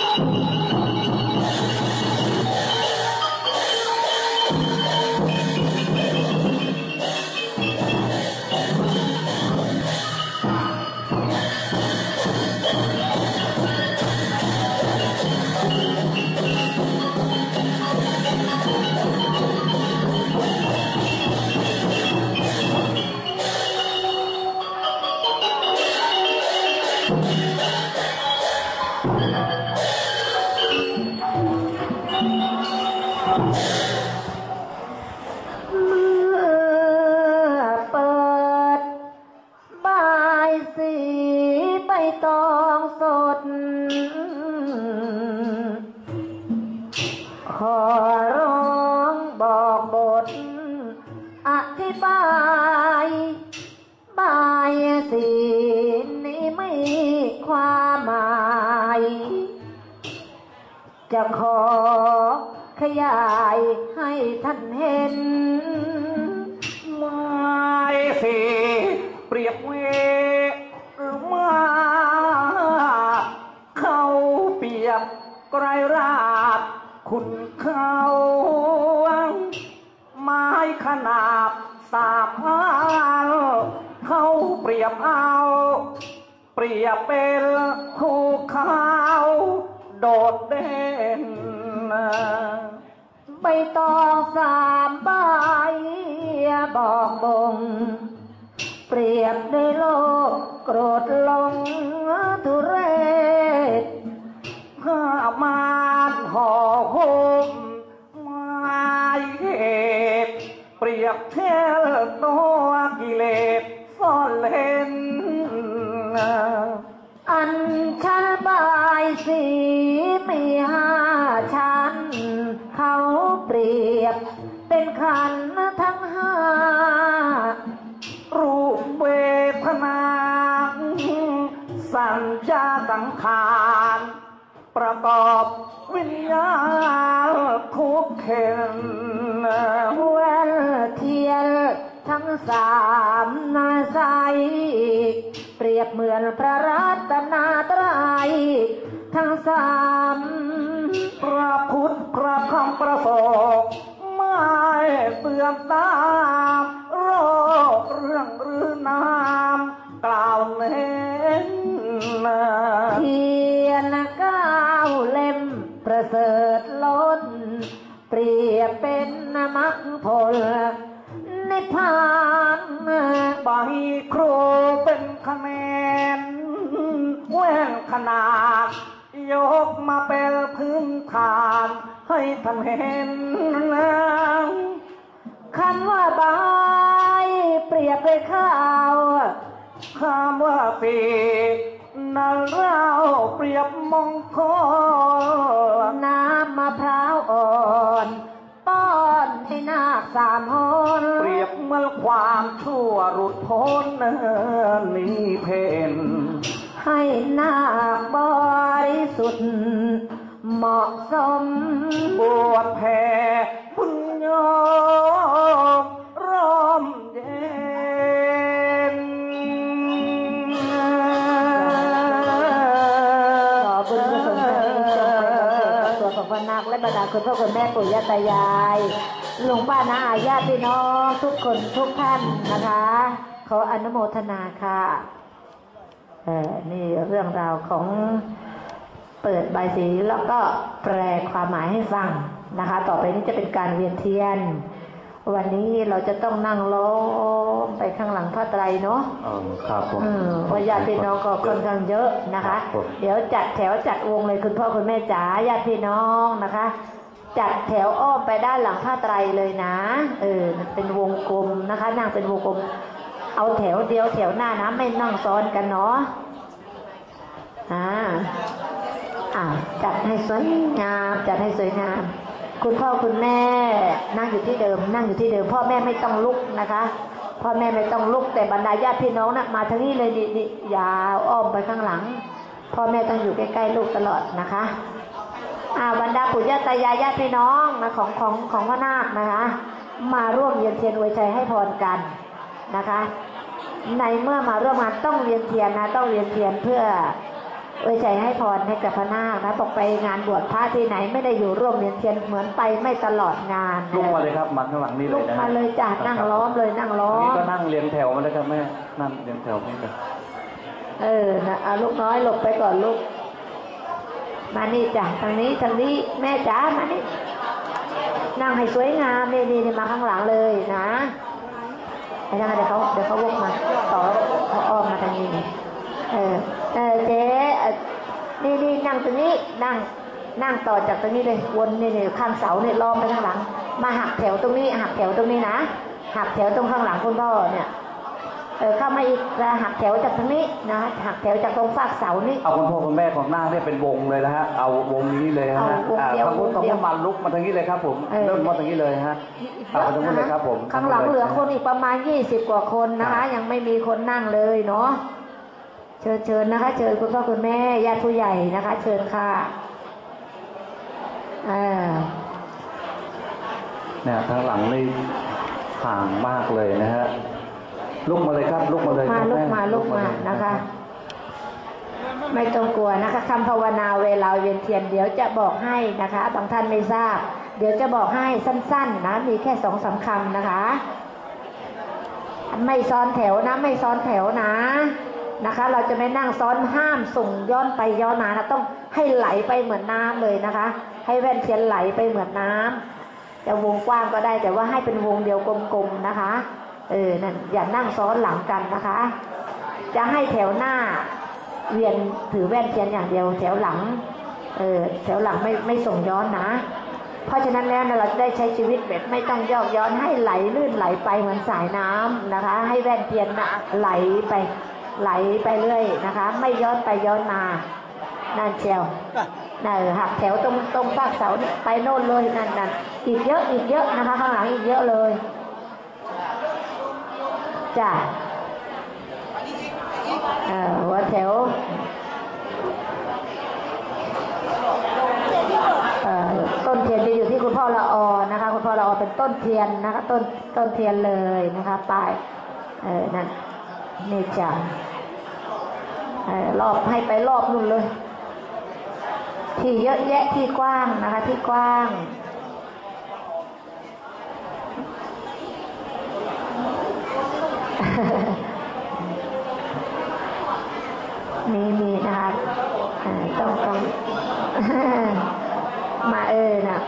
เความหมาย จะขอขยายให้ท่านเห็น ไม้สีเปรียบเวหรือมาเขาเปรียบไกรราดคุณเขาไม้ขนาบสามอันเขาเปรียบเอา เปรียบเป็นภูเขาโดดเด่นใบตองสามใบบอกบ่งเปรียบในโลกโกรธลงทุเรศผ้ามานห่อหุ้ม สามนาใสเปรียบเหมือนพระรัตนาตรัยทั้งสามพระพุทธพระธรรมประสงค์ไม่เสื่อมตามโรคเรื่องหรือนามกล่าวเน้นเทียนเก้าเล่มประเสริฐล้น เปรียบเป็นมรรคผล นิพพานใบครูเป็นคะแนนแว่นขนาด ยกมาเป็นพื้นฐานให้ท่านเห็นคำว่าบายเปรียบด้วยข้าวคำว่าปีนั่นเราเปรียบมงคลน้ำมะพร้าวอ่อน ป้อนให้นาคสามหน เปรียบเมื่อความชั่วหลุดพ้นนี้เพนให้หน้าบริสุทธิ์เหมาะสมบวชแผ่บุญโย พนักและบรรดาคุณพ่อคุณแม่ปู่ย่าตายายหลวงป้านาอาญาพี่น้องทุกคนทุกท่านนะคะขออนุโมทนาค่ะเออนี่เรื่องราวของเปิดใบสีแล้วก็แปลความหมายให้ฟังนะคะ ต่อไปนี้จะเป็นการเวียนเทียน วันนี้เราจะต้องนั่งล้อมไปข้างหลังพระไตรเนาะเออครับผมอืมเพราะญาติพี่น้องก็ค่อนข้างเยอะนะคะครับผมเดี๋ยวจัดแถวจัดวงเลยคุณพ่อคุณแม่จ๋าญาติพี่น้องนะคะ จัดแถวอ้อมไปด้านหลังผ้าไตรเลยนะ เออเป็นวงกลมนะคะ นั่งเป็นวงกลม เอาแถวเดียวแถวหน้านะไม่นั่งซ้อนกันเนาะอ่าอ่าจัดให้สวยงามจัดให้สวยงาม คุณพ่อคุณแม่ นั่งอยู่ที่เดิม นั่งอยู่ที่เดิม พ่อแม่ไม่ต้องลุกนะคะ พ่อแม่ไม่ต้องลุกแต่บรรดาญาติพี่น้องนะมาทางนี้เลยดิดิยาวอ้อมไปข้างหลัง พ่อแม่ต้องอยู่ใกล้ๆลูกตลอดนะคะอ่าบรรดาปู่ย่าตายายญาติพี่น้องนะของของของพ่อนาคนะคะ มาร่วมเวียนเทียนอวยชัยให้พรกันนะคะ ในเมื่อมาร่วมงานต้องเวียนเทียนนะต้องเวียนเทียนเพื่อ เอ้ยใจให้พรให้กับพระนาคนะบอกไปงานบวชพระที่ไหนไม่ได้อยู่ร่วมเรียนเทียนเหมือนไปไม่ตลอดงานลุกมาเลยครับมาข้างหลังนี่เลลุยกนะมาเลยจ้ะนั่งล้อมเลยนั่งล้อทีนี้มก็นั่งเรียงแถวมาเลยครับแม่นั่งเรียงแถวนี่เลยเออนะเอาลูกน้อยหลบไปก่อนลูกมานี่จ้ะทางนี้ทางนี้แม่จ๋ามานี่นั่งให้สวยงามนี่นี่นี่มาข้างหลังเลยนะไอ้นั่นเดี๋ยวเขาเดี๋ยวเขาวกมาต่อเขาอ้อมมาทางนี้นี่เออเออเจ๊เอ่อ นี่นี่นั่งตรงนี้นั่งนั่งต่อจากตรงนี้เลยวนนี่นี่ข้างเสาเนี่ยล้อมไปข้างหลัง มาหักแถวตรงนี้ หักแถวตรงนี้นะหักแถวตรงข้างหลังคุณพ่อเนี่ยเออเข้ามาอีกแล้วหักแถวจากตรงนี้นะหักแถวจากตรงฟากเสานี่เอาคุณพ่อคุณแม่ของหน้าเนี่ยเป็นวงเลยนะฮะเอาวงนี้เลยนะฮะเอาวงอ่าเดียวทางนู้นวตรงงเดียวนู้นมาลุกมาทางนี้เลยครับผมเออเริ่มมาทางนี้เลยฮะเอาทางนู้นเลยครับผมข้างหลังเหลือคนอีกประมาณยี่สิบกว่าคนนะคะ ยังไม่มีคนนั่งเลยเนาะ เชิญเชิญนะคะ เชิญคุณพ่อคุณแม่ญาติผู้ใหญ่นะคะ เชิญค่ะเออเนี่ยทางหลังนี่ห่างมากเลยนะฮะลุกมาเลยครับลุกมาเลยมาครับลุกแมาลุกมานะคะ ไม่ต้องกลัวนะคะคำภาวนาเวลาเวียนเทียนเดี๋ยวจะบอกให้นะคะบางท่านไม่ทราบ เดี๋ยวจะบอกให้สั้น ๆ นะ มีแค่สองสามคำนะคะ ไม่ซ้อนแถวนะ ไม่ซ้อนแถวนะ นะคะ เราจะไม่นั่งซ้อนห้ามส่งย้อนไปย้อนมานะต้องให้ไหลไปเหมือนน้ำเลยนะคะ ให้แว่นเทียนไหลไปเหมือนน้ำจะวงกว้างก็ได้แต่ว่าให้เป็นวงเดียวกลมๆนะคะ เออนั่นอย่านั่งซ้อนหลังกันนะคะ จะให้แถวหน้าเวียนถือแว่นเทียนอย่างเดียว แถวหลัง เออแถวหลังไม่ไม่ส่งย้อนนะ เพราะฉะนั้นแล้วเราจะได้ใช้ชีวิตแบบไม่ต้องยอกย้อนให้ไหลลื่นไหลไปเหมือนสายน้ำนะคะ ให้แว่นเทียนนะไหลไป ไหลไปเรื่อยนะคะ ไม่ย้อนไปย้อนมานั่นเชียวนั่นหักแถวตรงตรงฟากเสาไปโน่นเลยนั่นนั่นอีกเยอะอีกเยอะนะคะ ข้างหลังอีกเยอะเลยจ้ะเออหัวแถวเอ่อต้นเทียนจะอยู่ที่คุณพ่อละออนะคะ คุณพ่อละออเป็นต้นเทียนนะคะ ต้นต้นเทียนเลยนะคะปลายเออนั่นนี่จ้ะ รอบให้ไปรอบนู่นเลย ที่เยอะแยะที่กว้างนะคะ ที่กว้างมีมีนะคะต้องต้องมาเออนะ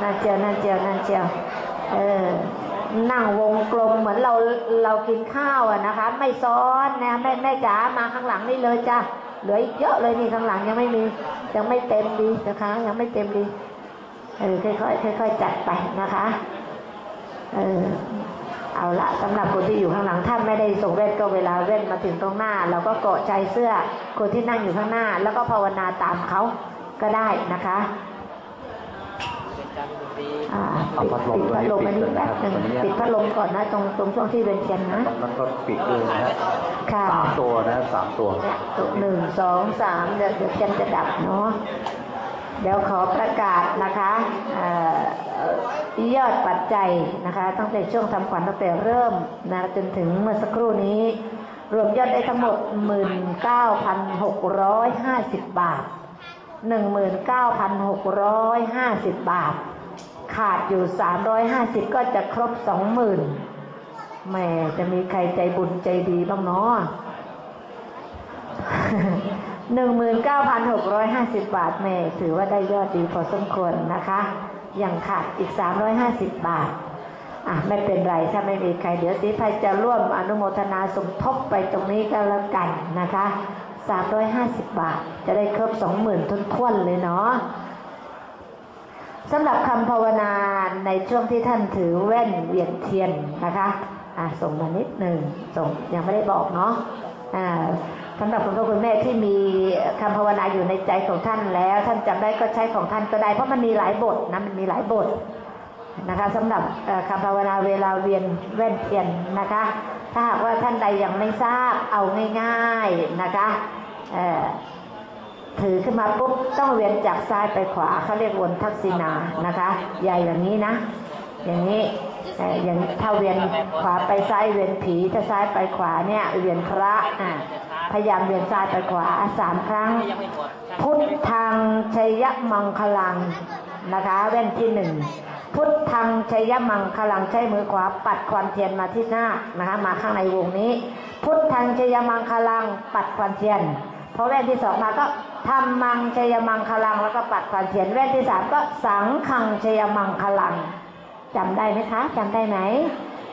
นั่นเจียวนั่นเจียวนั่นเจียวเออ นั่งวงกลมเหมือนเราเรากินข้าวอะนะคะ ไม่ซ้อนนะแม่แม่จ๋ามาข้างหลังนี่เลยจ้ะเหลืออีกเยอะเลยนี่ข้างหลังยังไม่มี ยังไม่เต็มดีนะคะยังไม่เต็มดีเออค่อยๆค่อยๆจัดไปนะคะ เออเอาละสำหรับคนที่อยู่ข้างหลังท่านไม่ได้ส่งเว่นก็เวลาเว่นมาถึงตรงหน้า เราก็เกาะใจเสื้อคนที่นั่งอยู่ข้างหน้า แล้วก็ภาวนาตามเขาก็ได้นะคะ เอาปิดพัดลมปิดพัดลมไว้อันให้นี้ปิดแป๊บหนึงนะครับปิดพัดลมก่อนนะตรงตรงช่วงที่เวียนเทียนนะตรงนั้นก็ปิดเลยนะฮะค่ะสามตัวนะสามตัวเนี่ยตัวหนึ่งสองสามเดี๋ยวเดี๋ยวเทียนจะดับเนาะเดี๋ยวขอประกาศนะคะเอ่อยอดปัจจัยนะคะ ตั้งแต่ช่วงทำขวัญตั้งแต่เริ่มนะจนถึงเมื่อสักครู่นี้ รวมยอดได้ทั้งหมด 19,650 บาท 19,650 บาท ขาดอยู่ 350 ก็จะครบ 20,000แหม่จะมีใครใจบุญใจดีบ้างเนาะหนึ่งหมื่นเก้าพันหกร้อยห้าสิบบาทแม่ถือว่าได้ยอดดีพอสมควรนะคะยังขาดอีกสามร้อยห้าสิบบาท อะ ไม่เป็นไร ถ้าไม่มีใคร เดี๋ยวสีภัยจะร่วมอนุโมทนาสมทบไปตรงนี้ก็แล้วกันนะคะ สามร้อยห้าสิบบาท จะได้ครบสองหมื่นท้วนเลยเนาะสำหรับคำภาวนาในช่วงที่ท่านถือแว่นเวียนเทียนนะคะอะส่งมานิดหนึ่งส่งยังไม่ได้บอกเนาะอ่าสำหรับคุณพ่อคุณแม่ที่มีคำภาวนาอยู่ในใจของท่านแล้ว ท่านจำได้ก็ใช้ของท่านก็ได้เพราะมันมีหลายบทนะมันมีหลายบทนะคะสำหรับคำภาวนาเวลาเวียนแว่นเทียนนะคะ ถ้าหากว่าท่านใดยังไม่ทราบเอาง่ายๆนะคะเออถือขึ้นมาปุ๊บต้องเวียนจากซ้ายไปขวาเขาเรียกวนทักษิณานะคะอย่อย่างนี้นะ อย่างนี้เอออย่างถ้าเวียนขวาไปซ้ายเวียนผีถ้าซ้ายไปขวาเนี่ยเวียนพระอะพยายามเวียนซ้ายไปขวาสามครั้ง พุทธังชัยมังคลังนะคะแว่นที่หนึ่ง พุทธังชัยมังคลังใช้มือขวาปัดควันเทียนมาที่หน้านะคะมาข้างในวงนี้ พุทธังชัยมังคลังปัดควันเทียนพอแว่นที่สองมาก็ธรรมังชัยมังคลังแล้วก็ปัดควันเทียนแว่นที่สามก็สังขังชัยมังคลังจำได้ไหมคะจำได้ไหม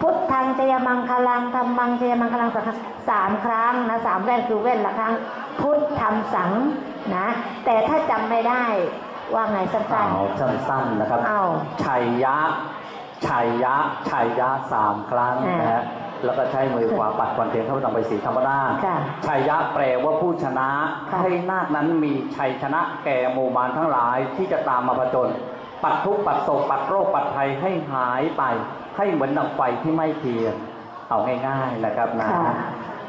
พุทธังชัยมังคลังธรรมังชัยมังคลังสามครั้งนะสามแว่นคือแว่นละครั้ง พุทธธรรมสังนะแต่ถ้าจำไม่ได้ ว่าไงสั้นเอาสั้นๆนะครับเอา ชัยยะชัยยะชัยยะสามครั้งอ่านนะฮะแล้วก็ใช้มือขวาปัดควันเทียนเข้าไปทางไปสีธรรมราชค่ะชัยยะแปลว่าผู้ชนะ ค่ะ ให้นาคนั้นมีชัยชนะแก่หมู่มารทั้งหลายที่จะตามมาผจญปัดทุกข์ปัดโศกปัดโรคปัดภัยให้หายไป ให้เหมือนดังไฟที่ไม่เทียนเอาง่ายๆนะครับนะ ค่ะ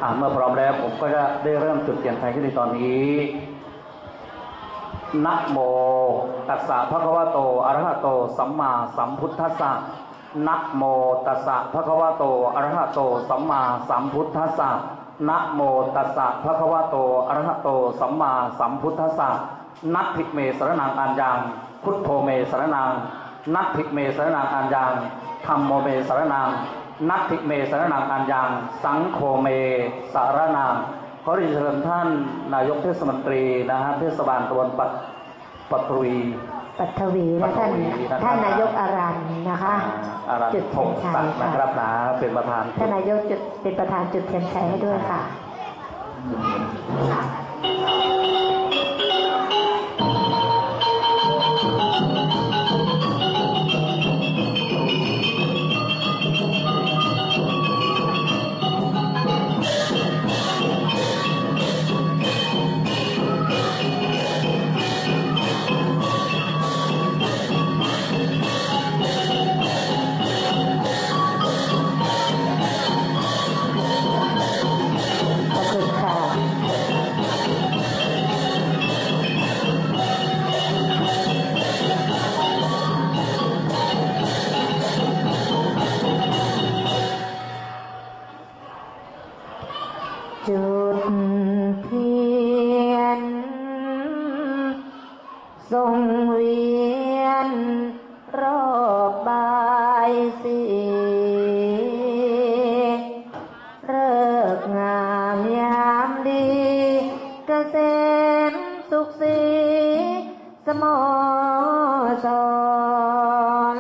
อ่าเมื่อพร้อมแล้วผมก็จะได้เริ่มจุดเทียนไฟขึ้นในตอนนี้ นะโมตัสสะภะคะวะโตอะระหะโต สัมมาสัมพุทธัสสะนะโมตัสสะภะคะวะโตอะระหะโต สัมมาสัมพุทธัสสะนะโมตัสสะภะคะวะโตอะระหะโต สัมมาสัมพุทธัสสะนัตถิเมสรนังอัญญังพุทโธเมสรนังนัตถิเมสรนังอัญญังธรรมโมเมสรนังนัตถิเมสรนังอัญญังสังโฆเมสรนัง ขอเรียนเชิญท่านนายกเทศมนตรีนะฮะเทศบาลตำบลปัตปัตตรีปัทวีและท่าน ปัทวีนะครับท่านนายกอารันนะคะ อารันจุดพเทียงนชัศัยกดิ์นะค่ะครับนะเป็นประธานท่านนายกจุดเป็นประธานจุดเทียนชัยให้ด้วยค่ะขามยามดีเกษมสุขสีสโมสร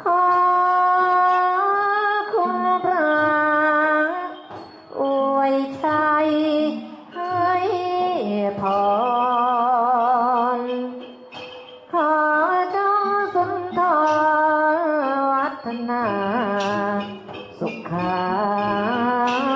ขอคุณพระอวยชัยให้พรขอเจ้าสุนทรวัฒนา สุขา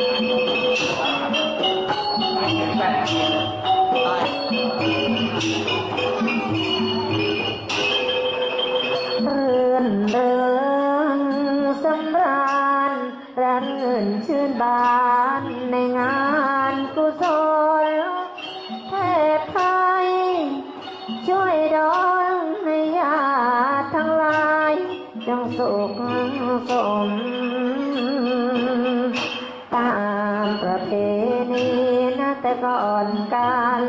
จงสุขสม ตามประเพณีนัแต่ก่อนการ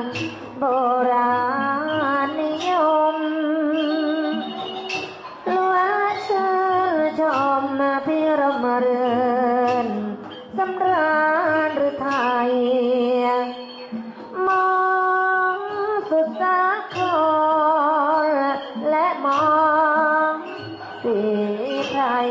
โบราณ thì thay